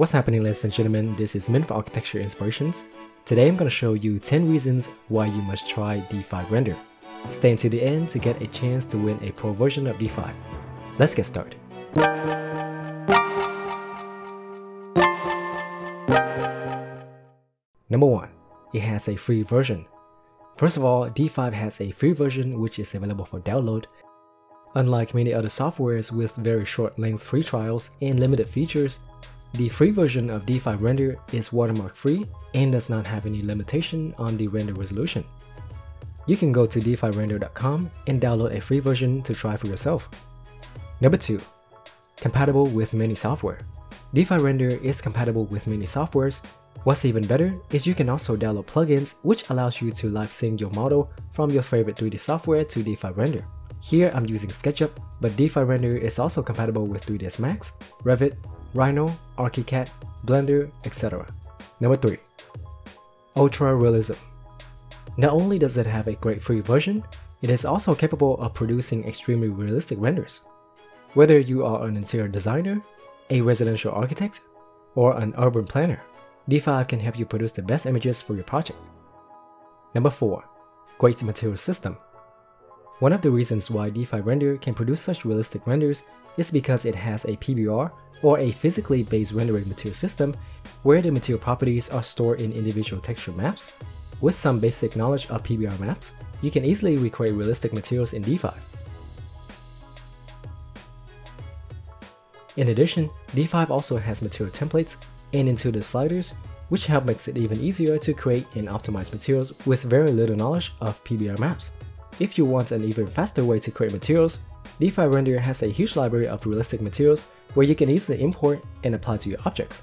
What's happening ladies and gentlemen, this is Min for Architecture Inspirations. Today I'm going to show you 10 reasons why you must try D5 Render. Stay until the end to get a chance to win a pro version of D5. Let's get started. Number 1. It has a free version. First of all, D5 has a free version which is available for download. Unlike many other softwares with very short length free trials and limited features, the free version of D5 Render is watermark free and does not have any limitation on the render resolution. You can go to d5render.com and download a free version to try for yourself. Number 2. Compatible with many software. D5 Render is compatible with many softwares. What's even better is you can also download plugins which allows you to live sync your model from your favorite 3D software to D5 Render. Here I'm using SketchUp, but D5 Render is also compatible with 3ds Max, Revit, Rhino, ArchiCAD, Blender, etc. Number 3. Ultra Realism Not only does it have a great free version, it is also capable of producing extremely realistic renders. Whether you are an interior designer, a residential architect, or an urban planner, D5 can help you produce the best images for your project. Number 4. Great Material System One of the reasons why D5 Render can produce such realistic renders is because it has a PBR or a physically based rendering material system where the material properties are stored in individual texture maps. With some basic knowledge of PBR maps, you can easily recreate realistic materials in D5. In addition, D5 also has material templates and intuitive sliders, which help makes it even easier to create and optimize materials with very little knowledge of PBR maps. If you want an even faster way to create materials, D5 Render has a huge library of realistic materials where you can easily import and apply to your objects.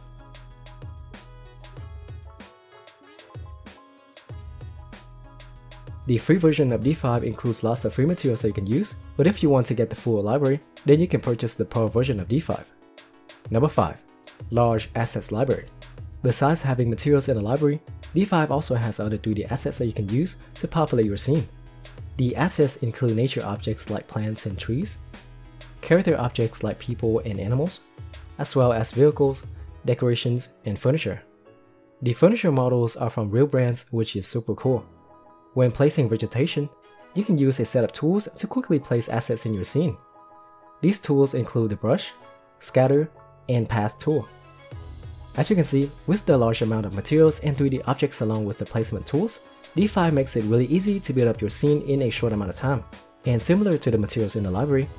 The free version of D5 includes lots of free materials that you can use, but if you want to get the full library, then you can purchase the pro version of D5. Number 5. Large Assets Library Besides having materials in the library, D5 also has other 3D assets that you can use to populate your scene. The assets include nature objects like plants and trees, character objects like people and animals, as well as vehicles, decorations, and furniture. The furniture models are from real brands which is super cool. When placing vegetation, you can use a set of tools to quickly place assets in your scene. These tools include the brush, scatter, and path tool. As you can see, with the large amount of materials and 3D objects along with the placement tools, D5 makes it really easy to build up your scene in a short amount of time. And similar to the materials in the library,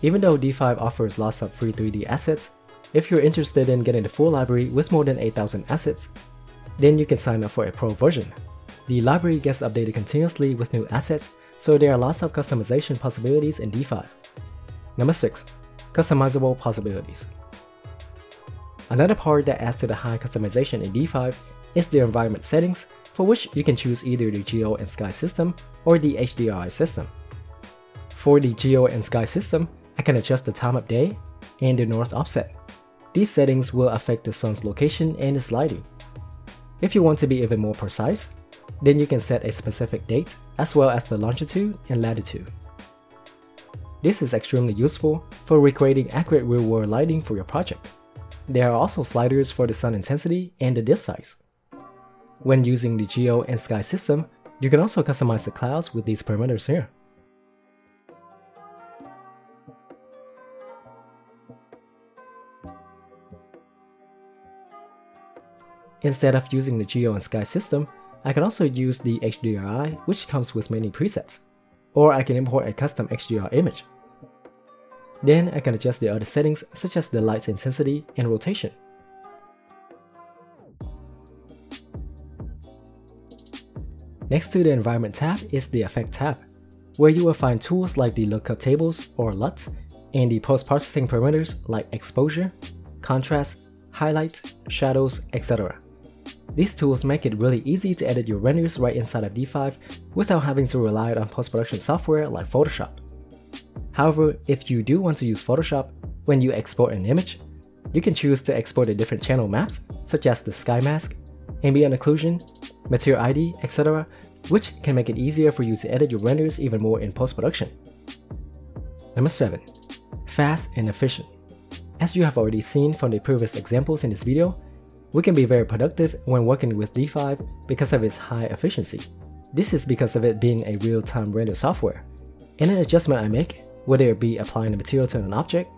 even though D5 offers lots of free 3D assets, if you're interested in getting the full library with more than 8000 assets, then you can sign up for a pro version. The library gets updated continuously with new assets, so there are lots of customization possibilities in D5. Number 6. Customizable possibilities. Another part that adds to the high customization in D5 is the environment settings, for which you can choose either the Geo and Sky system or the HDRI system. For the Geo and Sky system, I can adjust the time of day and the north offset. These settings will affect the sun's location and its lighting. If you want to be even more precise, then you can set a specific date as well as the longitude and latitude. This is extremely useful for recreating accurate real-world lighting for your project. There are also sliders for the sun intensity and the disk size. When using the Geo and Sky system, you can also customize the clouds with these parameters here. Instead of using the Geo and Sky system, I can also use the HDRI which comes with many presets, or I can import a custom HDR image. Then I can adjust the other settings such as the light's intensity and rotation. Next to the Environment tab is the Effect tab, where you will find tools like the lookup tables or LUTs and the post-processing parameters like exposure, contrast, highlights, shadows, etc. These tools make it really easy to edit your renders right inside of D5 without having to rely on post-production software like Photoshop. However, if you do want to use Photoshop when you export an image, you can choose to export the different channel maps such as the sky mask, ambient occlusion, material ID, etc., which can make it easier for you to edit your renders even more in post-production. Number 7. Fast and efficient. As you have already seen from the previous examples in this video, we can be very productive when working with D5 because of its high efficiency. This is because of it being a real-time render software. In an adjustment I make, whether it be applying a material to an object,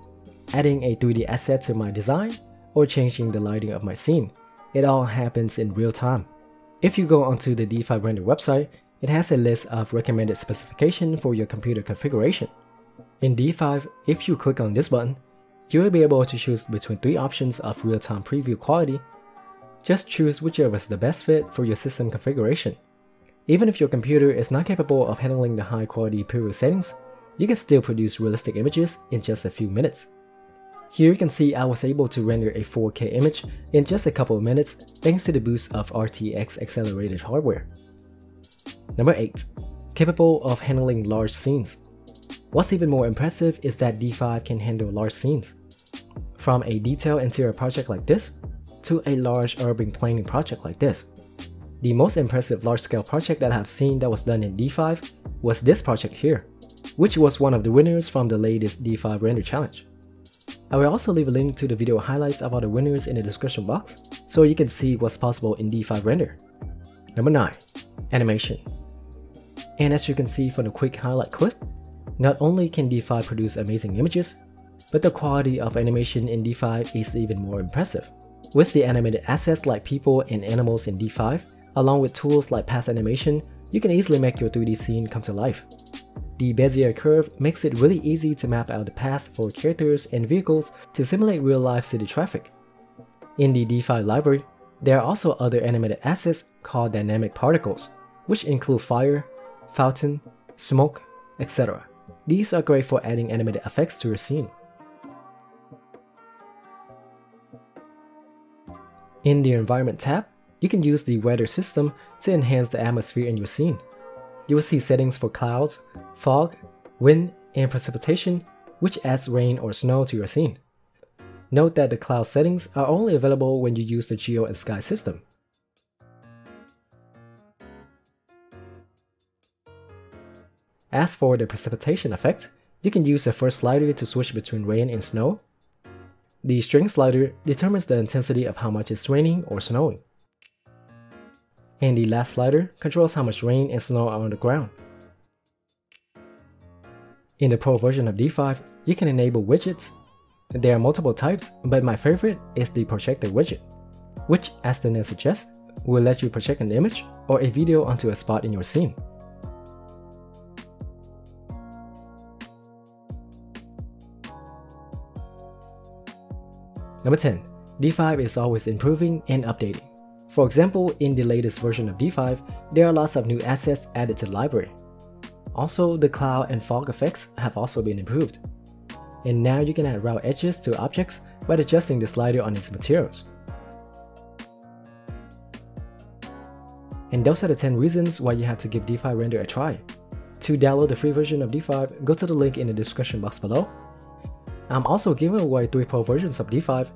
adding a 3D asset to my design, or changing the lighting of my scene, it all happens in real time. If you go onto the D5 Render website, it has a list of recommended specifications for your computer configuration. In D5, if you click on this button, you will be able to choose between three options of real-time preview quality. Just choose whichever is the best fit for your system configuration. Even if your computer is not capable of handling the high quality preview settings, you can still produce realistic images in just a few minutes. Here you can see I was able to render a 4K image in just a couple of minutes thanks to the boost of RTX accelerated hardware. Number 8. Capable of handling large scenes. What's even more impressive is that D5 can handle large scenes. From a detailed interior project like this, to a large urban planning project like this. The most impressive large-scale project that I've seen that was done in D5 was this project here, which was one of the winners from the latest D5 Render Challenge. I will also leave a link to the video highlights about the winners in the description box, so you can see what's possible in D5 Render. Number 9. Animation And as you can see from the quick highlight clip, not only can D5 produce amazing images, but the quality of animation in D5 is even more impressive. With the animated assets like people and animals in D5, along with tools like path animation, you can easily make your 3D scene come to life. The Bezier curve makes it really easy to map out the paths for characters and vehicles to simulate real-life city traffic. In the D5 library, there are also other animated assets called dynamic particles, which include fire, fountain, smoke, etc. These are great for adding animated effects to your scene. In the Environment tab, you can use the Weather system to enhance the atmosphere in your scene you will see settings for clouds, fog, wind, and precipitation, which adds rain or snow to your scene. Note that the cloud settings are only available when you use the Geo and Sky system. As for the precipitation effect, you can use the first slider to switch between rain and snow. The string slider determines the intensity of how much it's raining or snowing and the last slider controls how much rain and snow are on the ground. In the Pro version of D5, you can enable widgets. There are multiple types, but my favorite is the projector widget, which as the name suggests, will let you project an image or a video onto a spot in your scene. Number 10. D5 is always improving and updating. For example, in the latest version of D5, there are lots of new assets added to the library. Also, the cloud and fog effects have also been improved. And now you can add raw edges to objects by adjusting the slider on its materials. And those are the 10 reasons why you have to give D5 Render a try. To download the free version of D5, go to the link in the description box below. I'm also giving away 3 pro versions of D5.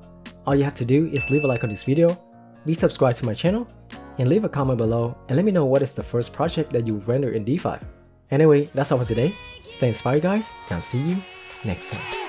All you have to do is leave a like on this video be subscribed to my channel, and leave a comment below and let me know what is the first project that you render in D5. Anyway, that's all for today. Stay inspired guys, and I'll see you next time.